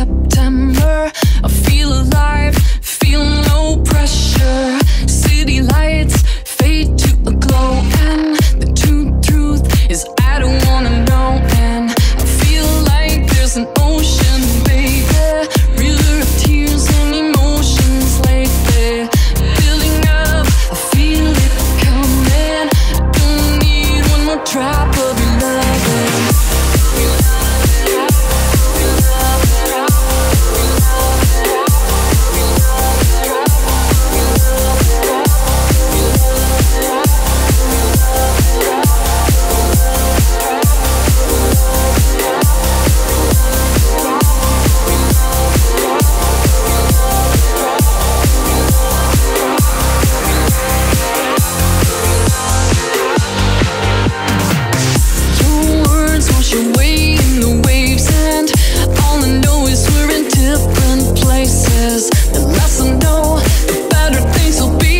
September. I feel alive, feel no pressure. places. The less I know, the better things will be.